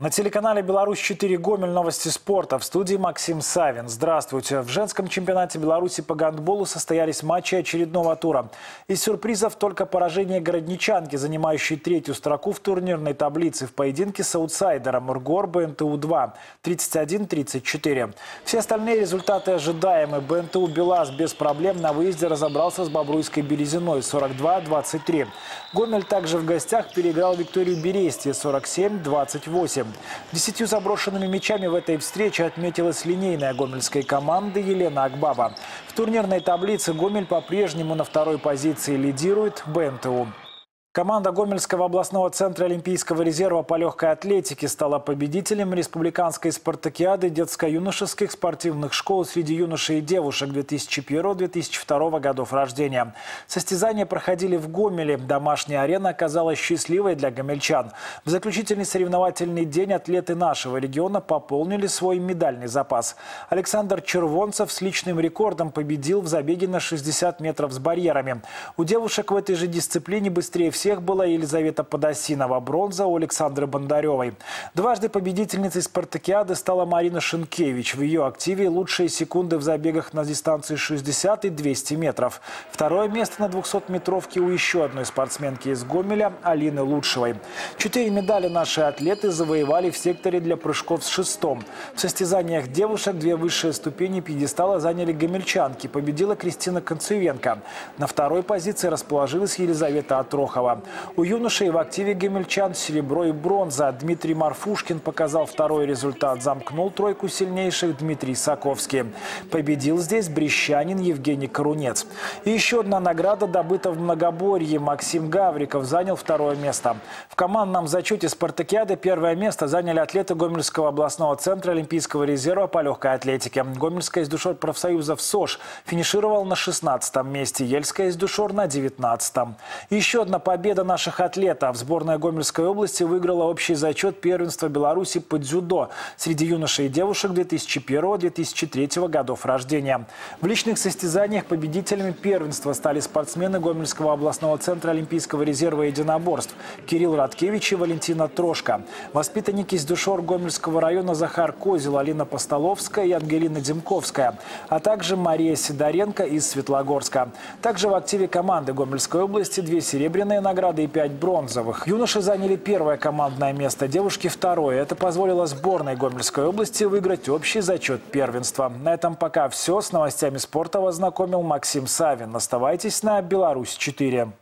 На телеканале «Беларусь-4 Гомель» новости спорта. В студии Максим Савин. Здравствуйте. В женском чемпионате Беларуси по гандболу состоялись матчи очередного тура. Из сюрпризов только поражение городничанки, занимающей третью строку в турнирной таблице в поединке с аутсайдером РГОР БНТУ-2 31-34. Все остальные результаты ожидаемы. БНТУ «Белаз» без проблем на выезде разобрался с Бобруйской Березиной 42-23. Гомель также в гостях переиграл Викторию Берестия 47-28. Десятью заброшенными мячами в этой встрече отметилась линейная гомельской команды Елена Акбаба. В турнирной таблице Гомель по-прежнему на второй позиции лидирует БНТУ. Команда Гомельского областного центра Олимпийского резерва по легкой атлетике стала победителем республиканской спартакиады детско-юношеских спортивных школ среди юношей и девушек 2001-2002 годов рождения. Состязания проходили в Гомеле. Домашняя арена оказалась счастливой для гомельчан. В заключительный соревновательный день атлеты нашего региона пополнили свой медальный запас. Александр Червонцев с личным рекордом победил в забеге на 60 метров с барьерами. У девушек в этой же дисциплине быстрее всего всех была Елизавета Подосинова, бронза у Александры Бондаревой. Дважды победительницей спартакиады стала Марина Шинкевич. В ее активе лучшие секунды в забегах на дистанции 60 и 200 метров. Второе место на 200-метровке у еще одной спортсменки из Гомеля Алины Лучшевой. Четыре медали наши атлеты завоевали в секторе для прыжков с шестом. В состязаниях девушек две высшие ступени пьедестала заняли гомельчанки. Победила Кристина Концевенко. На второй позиции расположилась Елизавета Отрохова. У юношей в активе гемельчан серебро и бронза. Дмитрий Марфушкин показал второй результат. Замкнул тройку сильнейших Дмитрий Саковский. Победил здесь брещанин Евгений Корунец. И еще одна награда добыта в многоборье. Максим Гавриков занял второе место. В командном зачете спартакиады первое место заняли атлеты Гомельского областного центра Олимпийского резерва по легкой атлетике. Гомельская из душор профсоюзов СОЖ финишировал на 16 месте. Ельская из душор на 19 -м. Еще одна победа победа наших атлетов. Сборная Гомельской области выиграла общий зачет первенства Беларуси по дзюдо среди юношей и девушек 2001-2003 годов рождения. В личных состязаниях победителями первенства стали спортсмены Гомельского областного центра Олимпийского резерва единоборств Кирилл Радкевич и Валентина Трошка. Воспитанники из Душор Гомельского района Захар Козел, Алина Постоловская и Ангелина Демковская, а также Мария Сидоренко из Светлогорска. Также в активе команды Гомельской области две серебряные награды и пять бронзовых. Юноши заняли первое командное место, девушки второе. Это позволило сборной Гомельской области выиграть общий зачет первенства. На этом пока все. С новостями спорта вас Максим Савин. Оставайтесь на Беларусь 4.